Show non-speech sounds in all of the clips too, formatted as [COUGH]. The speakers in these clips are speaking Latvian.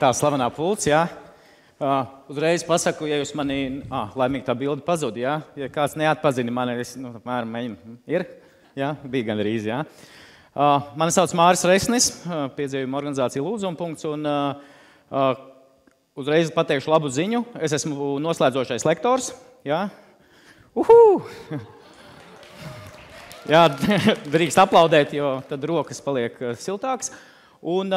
Tā slavenā pults, jā. Uzreiz pasaku, ja jūs mani, ah, laimīgi tā bilde pazuda, jā. Ja kāds neatpazina mani, es, nu, apmēram, mēģinu, ir, jā, bija gan rīz, jā. Mani sauc Māris Resnis, piedzīvuma organizācija Lūdzuma punkts, un uzreiz pateikšu labu ziņu. Es esmu noslēdzošais lektors, jā. Uhu! Jā, [LAUGHS] drīkst aplaudēt, jo tad rokas paliek siltākas. Un,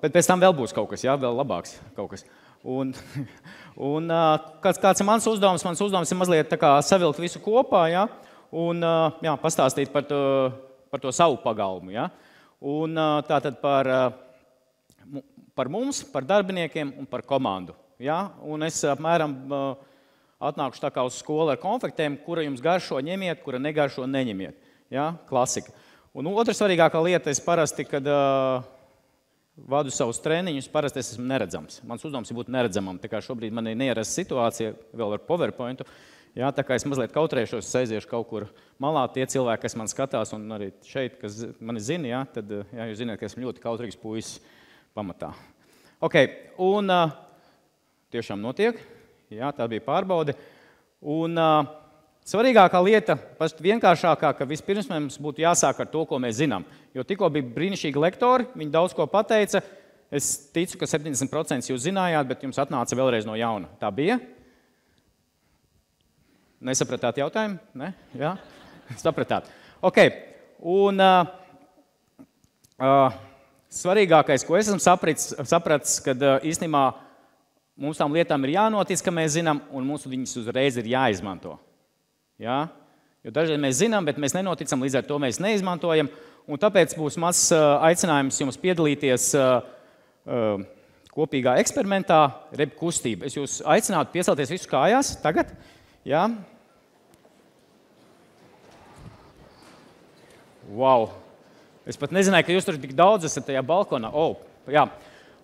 bet pēc tam vēl būs kaut kas, jā, vēl labāks kaut kas. Un, [LAUGHS] un kāds, kāds ir mans uzdevums? Mans uzdevums ir mazliet savilkt visu kopā jā, un jā, pastāstīt par to, par to savu pagalmu. Jā. Un, tātad par, par mums, par darbiniekiem un par komandu. Jā. Un es apmēram atnākuši tā kā uz skolu ar konfektēm, kura jums garšo, ņemiet, kura negaršo, neņemiet. Jā, klasika. Un otra svarīgākā lieta, es parasti, kad uh, vadu savus treniņus, parasti es esmu neredzams. Mans uzdevums ir būt neredzamam. Tā kā šobrīd man ir neierasta situācija, vēl ar PowerPoint. Jā, tā kā es mazliet kautrēšos, es aiziešu kaut kur malā. Tie cilvēki, kas man skatās, un arī šeit, kas mani zina, jā, tad jā, jūs zināt, ka esmu ļoti kautrīgs puisis pamatā. Okay, un uh, tiešām notiek. Jā, tā bija pārbaude. Un, uh, Svarīgākā lieta, pats vienkāršākā, ka vispirms mums būtu jāsāk ar to, ko mēs zinām. Jo tikko bija brīnišķīgi lektori, viņi daudz ko pateica. Es ticu, ka 70% jūs zinājāt, bet jums atnāca vēlreiz no jauna. Tā bija? Nesapratāt jautājumu? Ne? Jā, [LAUGHS] sapratāt. Ok. Un, uh, uh, svarīgākais, ko es esmu sapratis, sapratis kad uh, īstenībā mums tām lietām ir jānotic, ka mēs zinām, un mums viņas uzreiz ir jāizmanto. Ja? Jo dažreiz mēs zinām, bet mēs nenoticam, līdz ar to mēs neizmantojam. Un tāpēc būs mazs aicinājums jums piedalīties kopīgā eksperimentā, rep kustība. Es jūs aicinātu piecelties visus kājās tagad. Ja? Wow! Es pat nezināju, ka jūs tur tik daudz esat tajā balkonā. Oh, jā.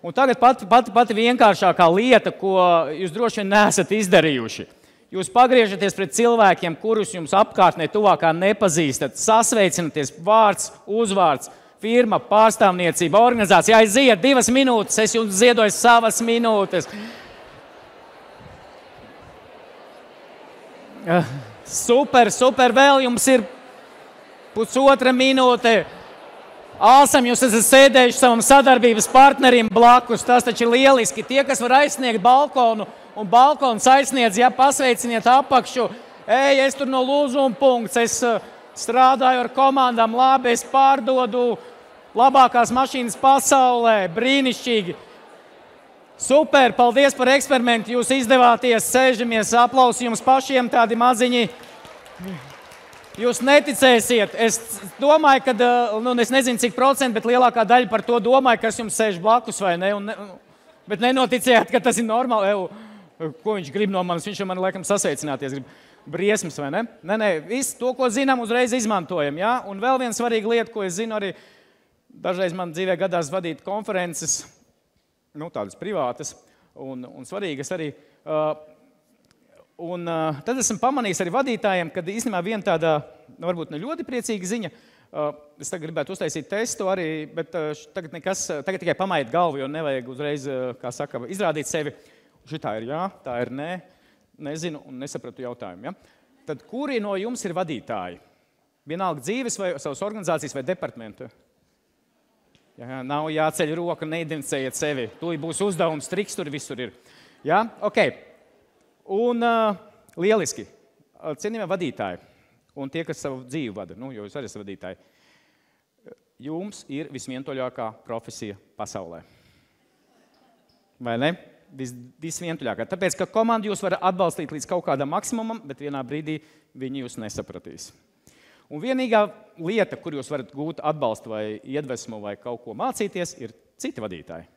Un tagad pati, pati, pati vienkāršākā lieta, ko jūs droši vien neesat izdarījuši. Jūs pagriežaties pret cilvēkiem, kurus jums apkārtnē tuvākā nepazīstat, sasveicināties, vārds, uzvārds, firma, pārstāvniecība, organizācija. Aiziet divas minūtes, es jums ziedoju savas minūtes. Ah, super, super, vēl jums ir pusotra minūte. Āsam, jūs esat sēdējuši savam sadarbības partnerim blakus. Tas taču ir lieliski. Tie, kas var aizsniegt balkonu, un balkons aizsniedz, ja pasveiciniet apakšu. Ej, es tur no lūzuma punkts, es uh, strādāju ar komandām, labi, es pārdodu labākās mašīnas pasaulē, brīnišķīgi. Super, paldies par eksperimentu. Jūs izdevāties, sēžamies, aplausi jums pašiem, tādi maziņi. Jūs neticēsiet. Es domāju, ka, nu, es nezinu, cik procentu, bet lielākā daļa par to domāja, kas jums sēž blakus vai ne. Un, bet nenoticējāt, ka tas ir normāli. Eju ko viņš grib no manis. Viņš jau man laikam sasveicināties, grib briesmas vai ne? Nē, nē, visu to, ko zinām, uzreiz izmantojam. Ja? Un vēl viena svarīga lieta, ko es zinu, arī dažreiz man dzīvē gadās vadīt konferences, nu, tādas privātas un, un svarīgas arī. Uh, un uh, tad esmu pamanījis arī vadītājiem, ka īstenībā viena tāda, nu, varbūt ne ļoti priecīga ziņa. Uh, es tagad gribētu uztaisīt testu arī, bet uh, tagad, nekas, tagad tikai pamaiet galvu, jo nevajag uzreiz, uh, kā saka, izrādīt sevi. Šitā ir jā, tā ir nē, nezinu un nesapratu jautājumu. Ja? Tad kuri no jums ir vadītāji? Vienalga dzīves vai savas organizācijas vai departamentu? Ja, nav jāceļ roka, neidentificējiet sevi. Tūlīt būs uzdevums, triks tur visur ir. Ja? Okay. Un uh, lieliski. Cienījamie vadītāji un tie, kas savu dzīvi vada, nu, jo jūs arī esat vadītāji, jums ir visvientoļākā profesija pasaulē. Vai ne? vis, visvientuļākā. Tāpēc, ka komandu jūs varat atbalstīt līdz kaut kādam maksimumam, bet vienā brīdī viņi jūs nesapratīs. Un vienīgā lieta, kur jūs varat gūt atbalstu vai iedvesmu vai kaut ko mācīties, ir citi vadītāji.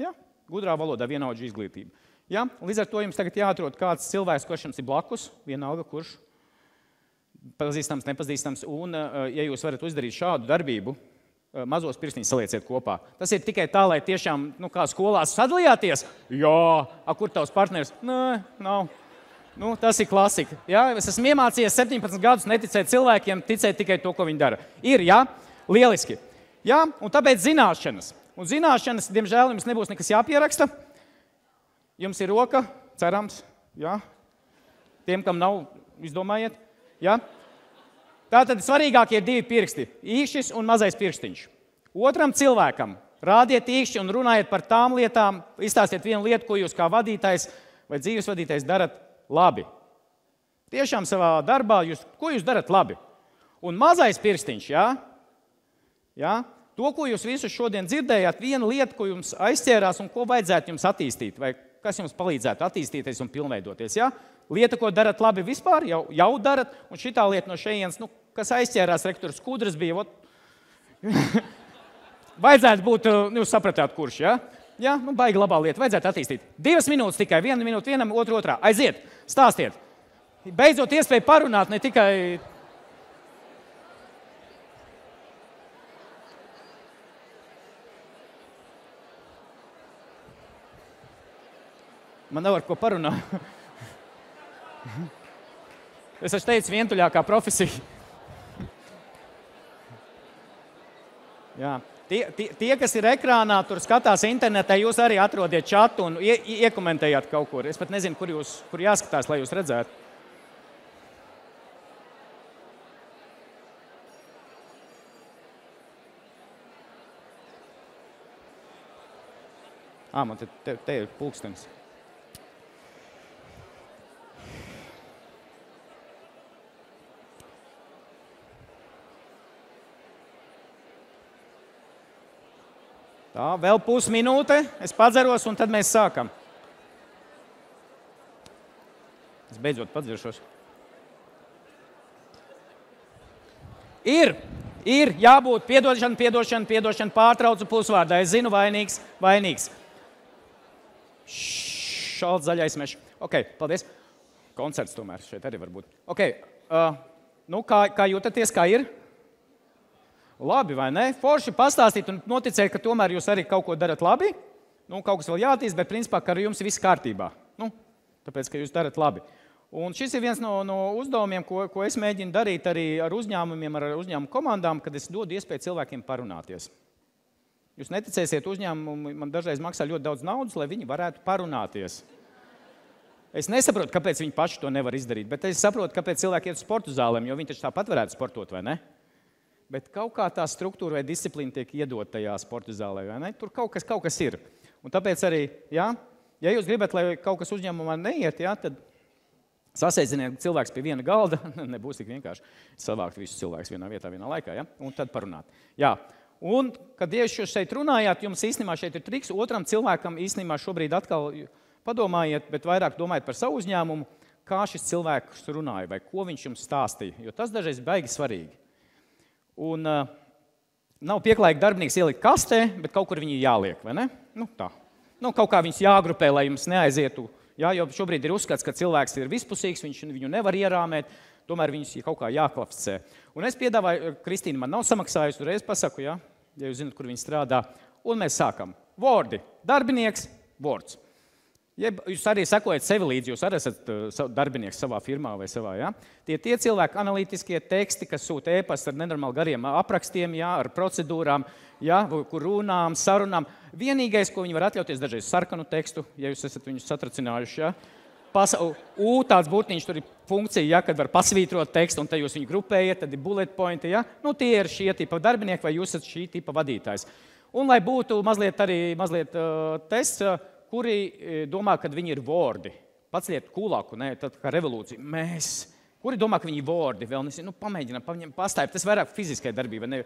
Ja? Gudrā valodā vienaudžu izglītība. Ja? Līdz ar to jums tagad jāatrod kāds cilvēks, kurš jums ir blakus, vienalga kurš, pazīstams, nepazīstams. Un, eh, ja jūs varat uzdarīt šādu darbību, Eh, mazos pirkstiņus salieciet kopā. Tas ir tikai tā, lai tiešām, nu, kā skolās sadalījāties. Jā, a, kur tavs partneris? Nē, nav. Nu, tas ir klasika. Jā, es esmu iemācījies 17 gadus neticēt cilvēkiem, ticēt tikai to, ko viņi dara. Ir, jā, lieliski. Jā, un tāpēc zināšanas. Un zināšanas, diemžēl, jums nebūs nekas jāpieraksta. Jums ir roka, cerams, jā. Tiem, kam nav, izdomājiet. Jā. Tātad svarīgākie ir divi pirksti - īkšķis un mazais pirkstiņš. Otram cilvēkam rādiet īkšķi un runājiet par tām lietām, izstāstiet vienu lietu, ko jūs kā vadītājs vai dzīves vadītājs darat labi. Tiešām savā darbā, jūs, ko jūs darat labi? Un mazais pirkstiņš, jā, jā, to, ko jūs visus šodien dzirdējāt, viena lieta, ko jums aizķērās un ko vajadzētu jums attīstīt, vai kas jums palīdzētu attīstīties un pilnveidoties. Jā? Lieta, ko darat labi vispār, jau, jau darat, un šī lieta no šejienes, nu, kas aizķērās, rektors Kudras bija. Ot... [LAUGHS] vajadzētu būt, nu, jūs sapratāt, kurš. Ja? Jā, nu, baigi labā lieta. Vajadzētu attīstīt. Divas minūtes tikai, viena minūte vienam, otru otrā. Aiziet, stāstiet. Beidzot, iespēja parunāt ne tikai. Man nav ar ko parunāt. es taču teicu, vientuļākā profesija. Jā. Tie, tie, tie, kas ir ekrānā, tur skatās internetā, jūs arī atrodiet čatu un ie, iekomentējāt kaut kur. Es pat nezinu, kur, jūs, kur jāskatās, lai jūs redzētu. Ah, man te, te, te ir pulkstenis. Tā, vēl pusminūte, es padzeros, un tad mēs sākam. Es beidzot padzeršos. Ir, ir jābūt piedošana, piedošana, piedošana, pārtraucu pusvārdā. Es zinu, vainīgs, vainīgs. Šāds zaļais mežs. Ok, paldies. Koncerts tomēr šeit arī var būt. Okay, uh, nu, kā, kā jūtaties, kā ir? Labi, vai ne? Forši pastāstīt un noticēt, ka tomēr jūs arī kaut ko darat labi. Nu, kaut kas vēl jāattīst, bet principā ar jums viss kārtībā. Nu, tāpēc, ka jūs darat labi. Un šis ir viens no, no uzdevumiem, ko, ko es mēģinu darīt arī ar uzņēmumiem, ar uzņēmumu komandām, kad es dodu iespēju cilvēkiem parunāties. Jūs neticēsiet, uzņēmumi man dažreiz maksā ļoti daudz naudas, lai viņi varētu parunāties. Es nesaprotu, kāpēc viņi paši to nevar izdarīt, bet es saprotu, kāpēc cilvēki iet uz sporta zālēm, jo viņi taču tāpat varētu sportot, vai ne? Bet kaut kā tā struktūra vai disciplīna tiek iedota tajā sporta zālē. Tur kaut kas, kaut kas ir. Un tāpēc arī, jā, ja jūs gribat, lai kaut kas uzņēmumā neiet, jā, tad sasēdziniet cilvēks pie viena galda. [LAUGHS] Nebūs tik vienkārši savākt visus cilvēkus vienā vietā, vienā laikā, jā, un tad parunāt. Jā. Un, kad jūs šeit runājāt, jums īstenībā šeit ir triks. Otram cilvēkam īstenībā šobrīd atkal padomājiet, bet vairāk domājiet par savu uzņēmumu, kā šis cilvēks runāja vai ko viņš jums stāstīja. Jo tas dažreiz baigi svarīgi. Un, uh, nav pieklājīgi darbinieks ielikt kastē, bet kaut kur viņi jāliek. Nu, tā. nu, kaut kā viņus jāgrupē, lai jums neaizietu. Jā, jo šobrīd ir uzskats, ka cilvēks ir vispusīgs, viņš viņu nevar ierāmēt. Tomēr viņus kaut kā jāklasificē. Un es piedāvāju, Kristīna man nav samaksājusi, uzreiz pasaku, ja, ja jūs zinat, kur viņi strādā. Un mēs sākam. Vordi, darbinieks, vords. Ja jūs arī sekojat sevi līdzi, jūs arī esat uh, darbinieks savā firmā vai savā. Ja? Tie tie cilvēki, analītiskie teksti, kas sūta ēpastus ar nenormāli gariem aprakstiem, ja? ar procedūrām, ja? kur runām, sarunām. Vienīgais, ko viņi var atļauties, dažreiz sarkanu tekstu, ja jūs esat viņus satracinājuši. Ja? Pas, U, tāds būtniņš tur ir funkcija, ja, kad var pasvītrot tekstu, un te jūs viņu grupējat, tad ir bullet pointi. Ja? Nu, tie ir šie tipa darbinieki, vai jūs esat šī tipa vadītājs. Un, lai būtu mazliet arī mazliet, uh, tests, uh, kuri e, domā, ka viņi ir vordi. Paceliet kūlāku, ne, tad kā revolūcija. Mēs, kuri domā, ka viņi ir vordi, vēl nesam, nu, pamēģinām, pastāvēt. Tas vairāk fiziskai darbībai. Ne,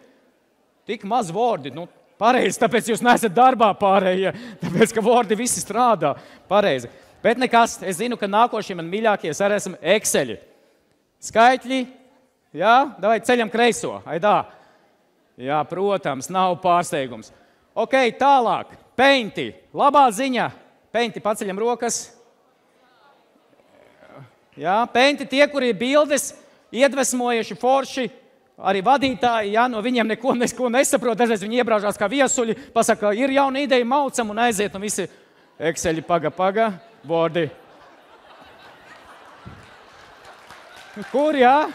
tik maz vordi, nu, pareizi, tāpēc jūs neesat darbā pārējie, [LAUGHS] tāpēc, ka vordi visi strādā pareizi. Bet nekas, es zinu, ka nākošie man mīļākie arī esam Excel. Skaitļi, jā, vai ceļam kreiso, aidā. Jā, protams, nav pārsteigums. Ok, tālāk. Peinti, labā ziņa. Peinti, paceļam rokas. Jā, peinti tie, kuri ir bildes, iedvesmojuši, forši, arī vadītāji, ja no viņiem neko, neko nesaprot. Dažreiz viņi iebraužās kā viesuļi, pasakā, ir jauna ideja, maucam un aiziet, un visi ekseļi paga, paga, bordi. Kur, jā?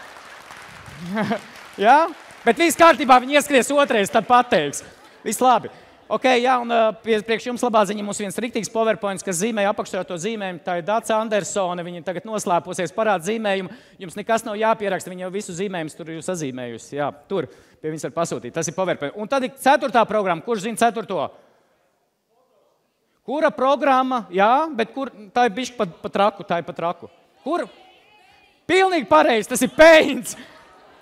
[LAUGHS] jā? Bet viss kārtībā, viņi ieskries otrais, tad pateiks. Viss labi. Ok, jā, un priekš jums labā ziņa. Mums viens rīktīgs PowerPoint, kas zīmē apakšā to zīmējumu. Tā ir Dāca Andersone. Viņa tagad noslēpusies, parāda zīmējumu. Jums nekas nav jāpieraksta. Viņa jau visu zīmējumu tur ir sazīmējusi. Jā, tur pie viņas var pasūtīt. Tas ir PowerPoint. Un tad ir ceturtā programma. Kurš zina ceturto? Kura programma? Jā, bet kur tā ir bišķi pat pa traku, tā ir pat traku. Kur? Pilnīgi pareizi, tas ir pēļņas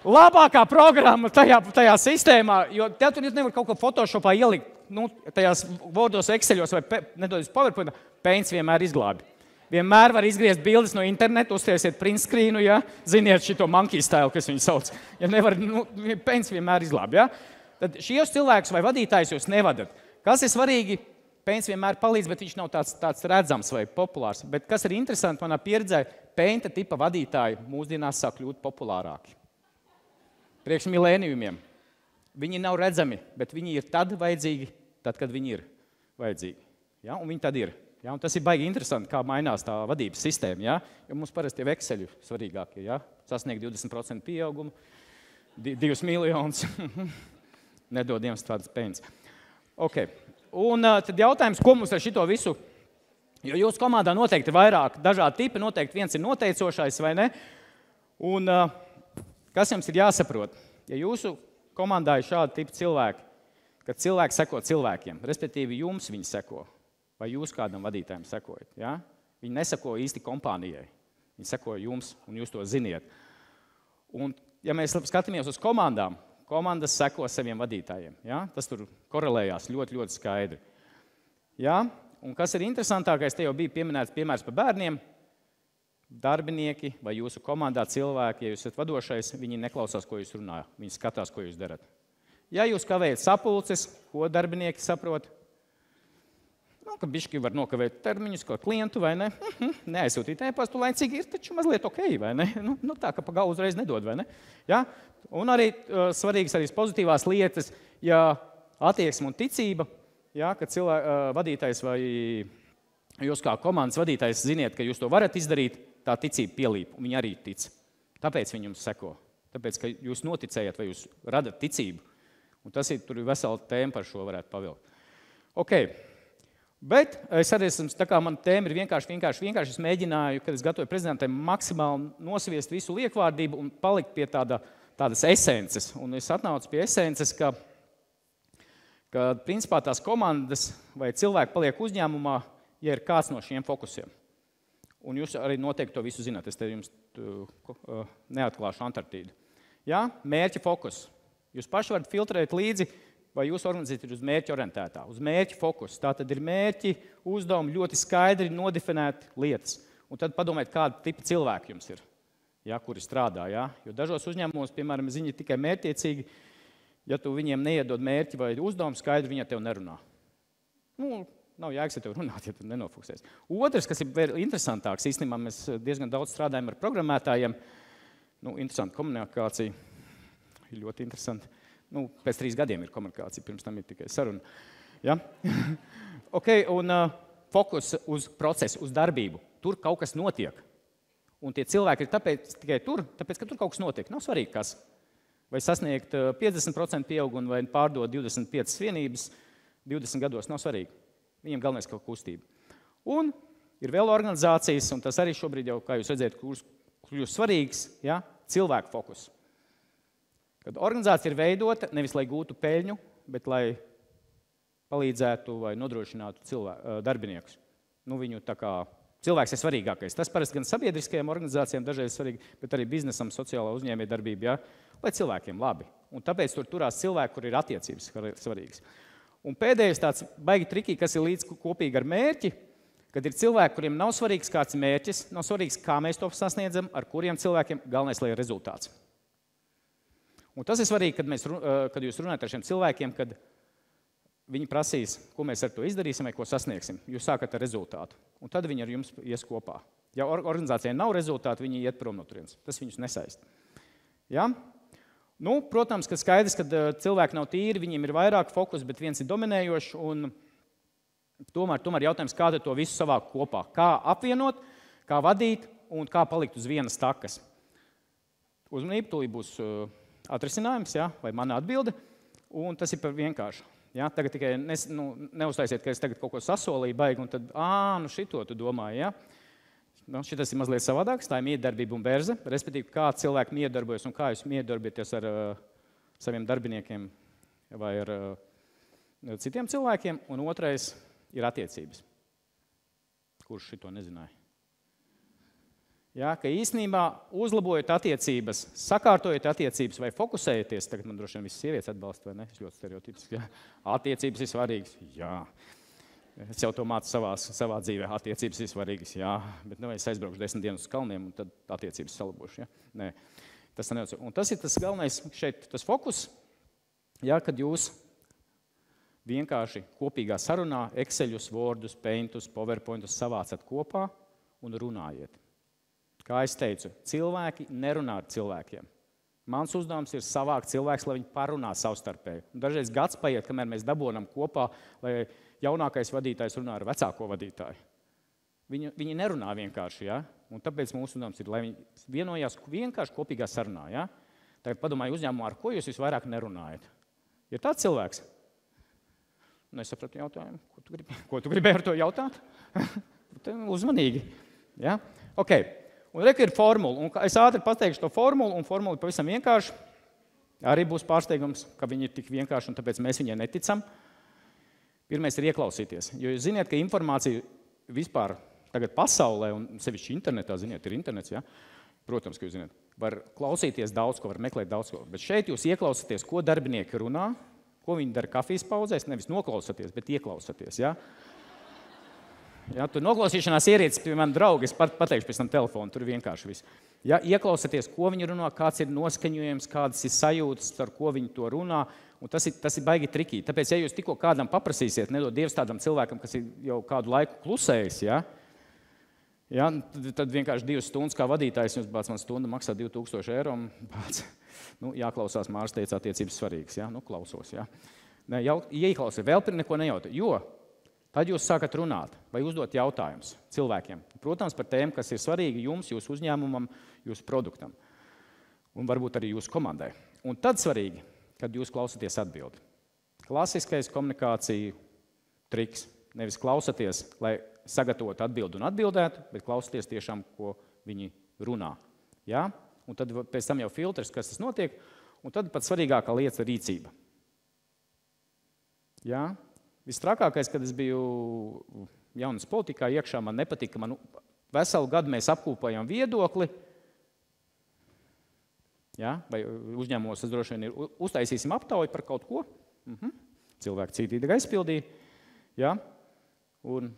labākā programma tajā, tajā sistēmā, jo tev tur nevar kaut ko Photoshopā ielikt, nu, tajās Wordos, Excelos vai nedodas PowerPoint. Paints vienmēr izglābi. Vienmēr var izgriezt bildes no interneta, uztaisiet print screenu, ja ziniet šo monkey stēlu, kas viņu sauc. Ja nevar, nu, Paints vienmēr izglābi. Ja? Tad šos cilvēkus vai vadītājus jūs nevadat. Kas ir svarīgi? Paints vienmēr palīdz, bet viņš nav tāds, tāds redzams vai populārs. Bet kas ir interesanti manā pieredzē, Painta tipa vadītāji mūsdienās sāk kļūt populārāki priekš milēnijumiem. Viņi nav redzami, bet viņi ir tad vajadzīgi, tad, kad viņi ir vajadzīgi. Ja? Un viņi tad ir. Ja? Un tas ir baigi interesanti, kā mainās tā vadības sistēma. Ja? Jo mums parasti ir vekseļi svarīgākie. Ja? Sasniegt 20% pieaugumu, 2 miljonus. [LAUGHS] Nedod Dievs tādas peļņas. Okay. Un uh, tad jautājums, ko mums ar šito visu? Jo jūsu komandā noteikti ir vairāk dažādi tipi, noteikti viens ir noteicošais vai ne. Un, uh, Kas jums ir jāsaprot? Ja jūsu komandā ir šādi tipi cilvēki, kad cilvēki seko cilvēkiem, respektīvi jums viņi seko, vai jūs kādam vadītājam sekojat, ja? viņi neseko īsti kompānijai. Viņi seko jums, un jūs to ziniet. Un, ja mēs skatāmies uz komandām, komandas seko saviem vadītājiem. Ja? Tas tur korelējās ļoti, ļoti skaidri. Ja? Un kas ir interesantākais, te jau bija pieminēts piemērs par bērniem darbinieki vai jūsu komandā cilvēki, ja jūs esat vadošais, viņi neklausās, ko jūs runājat. Viņi skatās, ko jūs darat. Ja jūs kavējat sapulces, ko darbinieki saprot? Nu, ka bišķi var nokavēt termiņus, ko klientu vai ne? Mhm, neaizsūtīt e-pastu, laicīgi ir taču mazliet ok, vai ne? Nu, nu, tā, ka pa galvu uzreiz nedod, vai ne? Ja? Un arī uh, svarīgas arī pozitīvās lietas, ja attieksme un ticība, ja, ka cilvēks, uh, vadītājs vai jūs kā komandas vadītājs ziniet, ka jūs to varat izdarīt, tā ticība pielīp, un viņi arī tic. Tāpēc viņi jums seko. Tāpēc, ka jūs noticējat, vai jūs radat ticību. Un tas ir, ir vesela tēma par šo varētu pavilkt. Okay. Bet es arī esmu, tā kā man tēma ir vienkārši, vienkārši, vienkārši es mēģināju, kad es gatavoju prezidentiem, maksimāli nosviest visu liekvārdību un palikt pie tāda, tādas esences. Un es atnācu pie esences, ka, ka principā tās komandas vai cilvēki paliek uzņēmumā, ja ir kāds no šiem fokusiem. Un jūs arī noteikti to visu zināt. Es te jums uh, neatklāšu Antarktīdu. Ja? Mērķa fokus. Jūs paši varat filtrēt līdzi, vai jūsu organizācija ir uz mērķa orientētā, uz mērķa fokus. Tā tad ir mērķi, uzdevumi ļoti skaidri nodefinēti lietas. Un tad padomājiet, kāda tipa cilvēki jums ir, ja, kuri strādā. Ja? Jo dažos uzņēmumos, piemēram, ir tikai mērķiecīgi. Ja tu viņiem neiedod mērķi vai uzdevumu skaidru, viņi ar tevi nerunā. Nu, Nav jēgas ar tevi runāt, ja tu nenofokusēsi. Otrs, kas ir interesantāks, īstenībā mēs diezgan daudz strādājam ar programmētājiem. Nu, interesanti komunikācija. Ir ļoti interesanti. Nu, pēc trīs gadiem ir komunikācija, pirms tam ir tikai saruna. Ja? [LAUGHS] okay, un uh, fokus uz procesu, uz darbību. Tur kaut kas notiek. Un tie cilvēki ir tāpēc, tikai tur, tāpēc, ka tur kaut kas notiek. Nav svarīgi, kas. Vai sasniegt 50% pieaugumu vai pārdot 25 vienības 20 gados, nav svarīgi. Viņiem galvenais ir kaut kustība. Un ir vēl organizācijas, un tas arī šobrīd jau, kā jūs redzat, kļūst svarīgs, ja? cilvēku fokus. Kad organizācija ir veidota nevis lai gūtu peļņu, bet lai palīdzētu vai nodrošinātu cilvēku, darbiniekus. Nu, viņu tā kā cilvēks ir svarīgākais. Tas parasti gan sabiedriskajām organizācijām dažreiz svarīgi, bet arī biznesam, sociālā uzņēmējdarbība, ja? lai cilvēkiem labi. Un tāpēc tur turās cilvēki, kur ir attiecības svarīgas. Un pēdējais tāds baigi triki, kas ir līdz kopīgi ar mērķi, kad ir cilvēki, kuriem nav svarīgs kāds mērķis, nav svarīgs, kā mēs to sasniedzam, ar kuriem cilvēkiem galvenais ir rezultāts. Un tas ir svarīgi, kad, mēs, kad jūs runājat ar šiem cilvēkiem, kad viņi prasīs, ko mēs ar to izdarīsim vai ko sasniegsim. Jūs sākat ar rezultātu, un tad viņi ar jums ies kopā. Ja organizācijai nav rezultātu, viņi iet prom no turienes. Tas viņus nesaist. Ja? Nu, protams, ka skaidrs, ka cilvēki nav tīri, viņiem ir vairāk fokus, bet viens ir dominējošs. Tomēr, tomēr jautājums, kā to visu savākt kopā, kā apvienot, kā vadīt un kā palikt uz vienas takas. Uzmanību, tūlīt būs uh, atrisinājums, ja? vai mana atbilde, un tas ir par vienkāršu. Ja? Tagad tikai nes, nu, neuztaisiet, ka es tagad kaut ko sasolīju, baigi, un tad, ah, nu šito tu domāji. Ja? Nu, šis ir mazliet savādāks. Tā ir miedarbība un bērze. Respektīvi, kā cilvēki miedarbojas un kā jūs miedarbojaties ar uh, saviem darbiniekiem vai ar uh, citiem cilvēkiem. Un otrais ir attiecības. Kurš šito nezināja? Ja, ka īsnībā uzlabojot attiecības, sakārtojot attiecības vai fokusējoties, tagad man droši vien visas sievietes atbalsta, vai ne? Es ļoti stereotipiski. Ja? Attiecības ir svarīgas. Jā. Es jau to mācu savā, savā dzīvē. Attiecības ir svarīgas. Jā, bet nu, es aizbraukšu desmit dienas uz kalniem, un tad attiecības salabošu. Ja? Nē, tas, un tas ir tas galvenais šeit, tas fokus. Ja, kad jūs vienkārši kopīgā sarunā Excelus, Wordus, Paintus, PowerPointus savācat kopā un runājiet. Kā jau teicu, cilvēki nerunā ar cilvēkiem. Mans uzdevums ir savākt cilvēkus, lai viņi parunā savstarpēji. Un dažreiz gads paiet, kamēr mēs dabūjam kopā, lai jaunākais vadītājs runā ar vecāko vadītāju. Viņi, viņi nerunā vienkārši. Ja? Un tāpēc mūsu uzdevums ir, lai viņi vienojās vienkārši kopīgā sarunā. Ja? Tagad padomājiet, uzņēmumā, ar ko jūs visvairāk nerunājat. Ir tāds cilvēks, nesapratu jautājumu. Ko tu, gribi, ko tu gribēji ar to jautāt? [LAUGHS] Uzmanīgi. Ja? Okay. Un reka ir formula. Un es ātri pateikšu to formulu, un formula ir pavisam vienkārša. Arī būs pārsteigums, ka viņi ir tik vienkārši, un tāpēc mēs viņai neticam. Pirmais ir ieklausīties. Jo jūs zināt, ka informācija vispār tagad pasaulē, un sevišķi internetā, ziniet, ir internets. Ja? Protams, ka jūs zināt, var klausīties daudz ko, var meklēt daudz ko. Bet šeit jūs ieklausāties, ko darbinieki runā, ko viņi dara kafijas pauzēs. Nevis noklausāties, bet ieklausāties. Ja? Ja, tur noklausīšanās ierīces pie manas drauga, es pat, pateikšu pēc tam telefonu, tur vienkārši viss. Ja, ieklausieties, ko viņi runā, kāds ir noskaņojums, kādas ir sajūtas, ar ko viņi to runā. Tas ir, tas ir baigi trikīgi. Tāpēc, ja jūs tikko kādam paprasīsiet, nedod Dievs tādam cilvēkam, kas ir jau kādu laiku klusējis, ja, ja, tad, tad vienkārši divas stundas kā vadītājs jums bāc, man stunda maksā 2000 eiro. Bāc, nu, jāklausās, Mārcis teica, attiecības svarīgas. Ja, nu, klausos. Ja. Ne, jau, ieklausies, vēl par neko nejautā. Jo Tad jūs sākat runāt vai uzdot jautājumus cilvēkiem. Protams, par tēmu, kas ir svarīga jums, jūsu uzņēmumam, jūsu produktam un varbūt arī jūsu komandai. Un tad svarīgi, kad jūs klausāties atbildi. Klasiskais komunikācija triks. Nevis klausāties, lai sagatavotu atbildi un atbildētu, bet klausieties tiešām, ko viņi runā. Ja? Un tad pēc tam jau filtrs, kas tas notiek, un tad pats svarīgākā lieta ir rīcība. Ja? Vistrakākais, kad es biju jaunas politikā iekšā, man nepatika, man veselu gadu mēs apkopojam viedokli. Ja? Vai uzņēmumos tas droši vien ir uztaisīsim aptauju par kaut ko. Mhm. Cilvēki cītīgi aizpildīja. Ja? Un,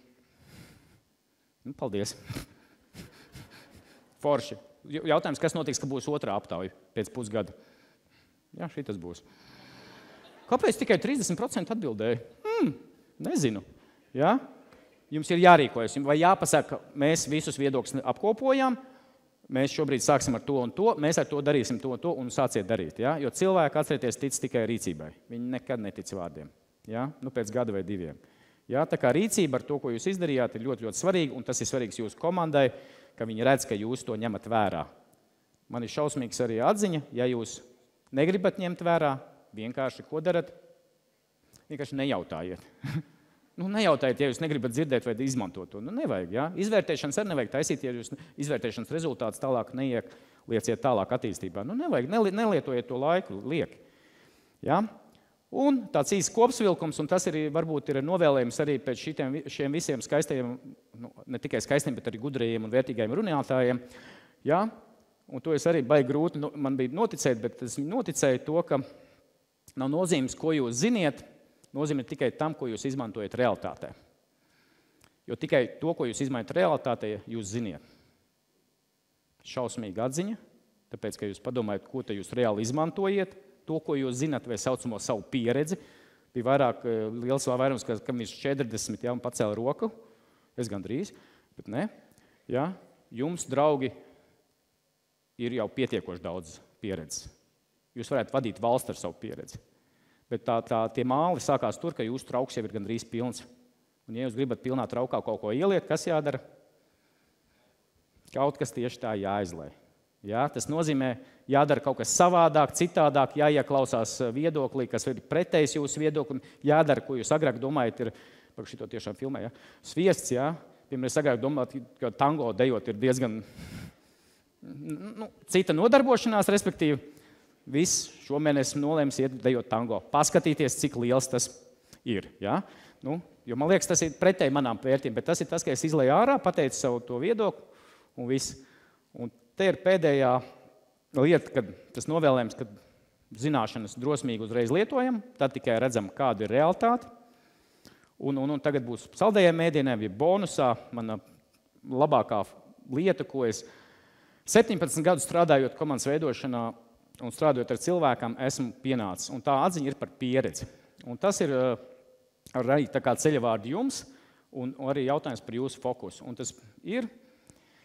nu, paldies. [LAUGHS] Forši. Jautājums, kas notiks, ka būs otrā aptauja pēc pusgada? Jā, šī tas būs. Kāpēc tikai 30% atbildēja? Hmm, nezinu. Ja? Jums ir jārīkojas, vai jāpasaka, ka mēs visus viedokļus apkopojam, mēs šobrīd sāksim ar to un to, mēs ar to darīsim to un to, un sāciet darīt. Ja? Jo cilvēki, atcerieties, tic tikai rīcībai. Viņi nekad netic vārdiem. Ja? Nu, pēc gada vai diviem. Ja? Tā kā rīcība ar to, ko jūs izdarījāt, ir ļoti, ļoti svarīga, un tas ir svarīgs jūsu komandai, ka viņi redz, ka jūs to ņemat vērā. Man ir šausmīgs arī atziņa, ja jūs negribat ņemt vērā, vienkārši ko darat? Vienkārši nejautājiet. [LAUGHS] nu, nejautājiet, ja jūs negribat dzirdēt vai izmantot to. Nu, nevajag, ja? Izvērtēšanas arī nevajag taisīt, ja jūs izvērtēšanas rezultātus tālāk neieklieciet tālāk attīstībā. Nu, nevajag, nelietojiet to laiku lieki. Ja? Un tāds īsts kopsavilkums, un tas ir varbūt ir novēlējums arī pēc šitiem, šiem visiem skaistajiem, nu, ne tikai skaistiem, bet arī gudrajiem un vērtīgiem runātājiem. Ja? Un to es arī baigi grūti, nu, man bija noticēt, bet es noticēju to, ka Nav nozīmes, ko jūs ziniet, nozīme tikai tam, ko jūs izmantojat realitātē. Jo tikai to, ko jūs izmantojat realitātē, jūs ziniet. Šausmīga atziņa, tāpēc, ka jūs padomājat, ko jūs reāli izmantojat, to, ko jūs zinat, vai saucamo savu pieredzi. Bija vairāk, eh, liels vairums, kam ir 40, ja, un pacēla roku. Es gandrīz, bet ne. Ja, jums, draugi, ir jau pietiekoši daudz pieredzes. Jūs varētu vadīt valsts ar savu pieredzi. Bet tā, tā, tie māli sākās tur, ka jūsu trauks jau ir gandrīz pilns. Un, ja jūs gribat pilnā traukā kaut ko ieliet, kas jādara? Kaut kas tieši tā jāizlai. Ja? Tas nozīmē, jādara kaut kas savādāk, citādāk, jāieklausās viedoklī, kas ir pretējs jūsu viedoklim, jādara, ko jūs agrāk domājat, ir par šo tiešām filmē. Ja? Sviests, ja? piemēram, es agrāk domāju, ka tango dejot ir diezgan [LAUGHS] nu, cita nodarbošanās, respektīvi, viss šomēnes nolēms iet dejot tango. Paskatīties, cik liels tas ir. Ja? Nu, jo man liekas, tas ir pretēji manām vērtībām, bet tas ir tas, ka es izlēju ārā, pateicu savu to viedokli un viss. Un te ir pēdējā lieta, kad tas novēlējums, kad zināšanas drosmīgi uzreiz lietojam, tad tikai redzam, kāda ir realitāte. Un, un, un tagad būs saldējiem mēdieniem, ja bonusā mana labākā lieta, ko es 17 gadus strādājot komandas veidošanā un strādājot ar cilvēkiem, esmu pienācis. Un tā atziņa ir par pieredzi. Un tas ir uh, arī ceļavārdi jums, un arī jautājums par jūsu fokusu. Un tas ir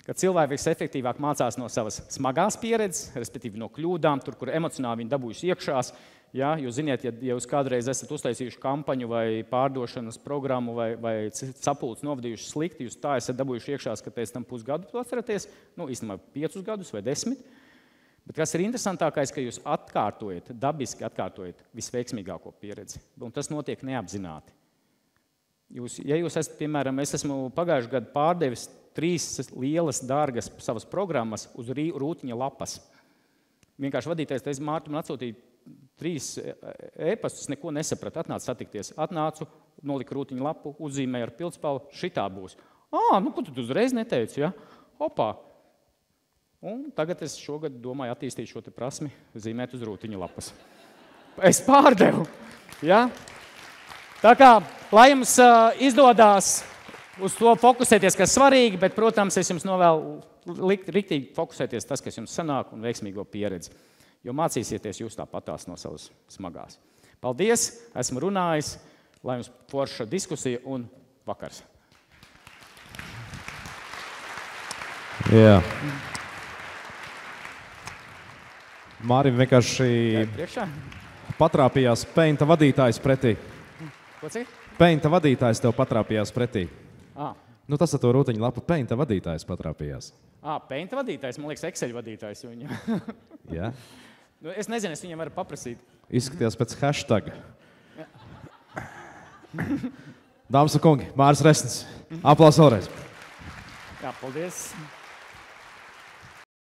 ka cilvēki visefektīvāk mācās no savas smagās pieredzes, respektīvi no kļūdām, tur, kur emocionāli viņi dabūjuši iekšās. Ja, jūs zināt, ja, ja jūs kādreiz esat uztaisījuši kampaņu vai pārdošanas programmu vai, vai sapulci novadījuši slikti, jūs tā esat dabūjuši iekšā, ka pēc tam pusgadu to atceraties, nu, īstenībā piecus gadus vai desmit. Bet kas ir interesantākais, ka jūs atkārtojat, dabiski atkārtojat visveiksmīgāko pieredzi. Un tas notiek neapzināti. Jūs, ja jūs esat, piemēram, es esmu pagājušajā gadā pārdevis trīs lielas, dārgas savas programmas uz rūtiņa lapas. Vienkārši vadītājs teica, Mārtiņ, man atsūtīja trīs e-pastus, neko nesapratu. Atnācu satikties. Atnācu, noliku rūtiņu lapu, uzzīmēju ar pildspalvu. Šitā būs. Ah, nu, ko tu uzreiz neteici? Ja? Opā. Un tagad es šogad domāju attīstīt šo prasmi, zīmēt uz rūtiņa lapas. Es pārdevu. Ja? Tā kā lai jums uh, izdodas uz to fokusēties, kas svarīgi, bet, protams, es jums novēlu riktīgi fokusēties tas, kas jums sanāk un veiksmīgo pieredzi. Jo mācīsieties jūs tāpatās no savas smagās. Paldies, esmu runājis, lai jums forša diskusija un vakars. Jā. Mārim vienkārši patrāpījās peinta vadītājs pretī. Peinta vadītājs tev patrāpījās pretī. Ah. Nu, tas ar to rūtiņu lapu peinta vadītājs patrāpījās. Ah, peinta vadītājs, man liekas, Excel vadītājs. [LAUGHS] Jā. nu, es nezinu, es viņam varu paprasīt. Izskatījās pēc hashtag. Dāmas un kungi, Mārcis Resnis. Aplausos vēlreiz. Jā, paldies.